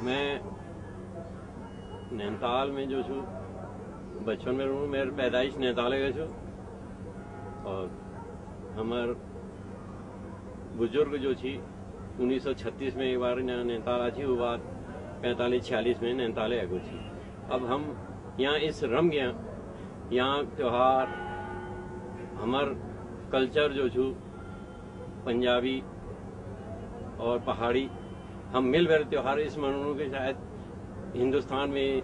मैं नैनीताल में जो छू, बचपन में रहूँ, मेरे पैदाइश नैनीताल गए छो। और हमार बुज़ुर्ग जो थी 1936 में एक बार नैनीताल आई वो बात पैंतालीस छियालीस में नैनीताल आगो थी। अब हम यहाँ इस रम गया यहाँ त्योहार, हमार कल्चर जो छू, पंजाबी और पहाड़ी हम मिल बैर त्योहार इस मनाने के शायद हिंदुस्तान में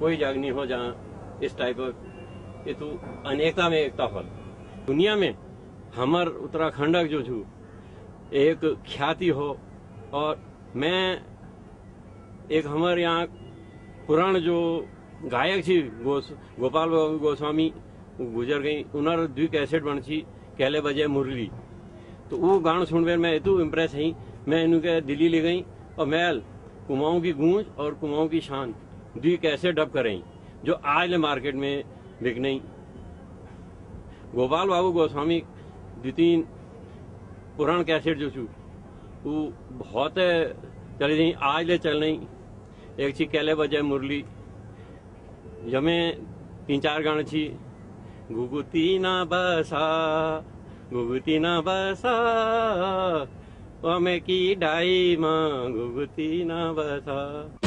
कोई जगह नहीं हो जहाँ इस टाइप ये तो अनेकता में एकता फल दुनिया में हमर उत्तराखंड जो छू, एक ख्याति हो और मैं एक हमारे यहाँ पुराण जो गायक थी गोपाल बाबू गोस्वामी गुजर गई, उनर द्वी कैसेट बन छी कहले बजे मुरली। तो वो गाना सुनबे मैं इतू इम्प्रेस हई मैं इनके दिल्ली ले गई और मैल कुमाऊं की गूंज और कुमाऊं की शान द्वी कैसे डब करें, जो आज मार्केट में बिक नहीं। गोपाल बाबू गोस्वामी दो तीन पुरान कैसेट जो छू वो बहुत चली रही आज ले चल रही एक छी कैले बजे मुरली जमे तीन चार गाने छी घुगुती ना बसा, घुगुती ना बसा અમે કી ડાઈ માં ગુગતી ના બસા